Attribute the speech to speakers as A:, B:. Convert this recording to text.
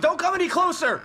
A: Don't come any closer!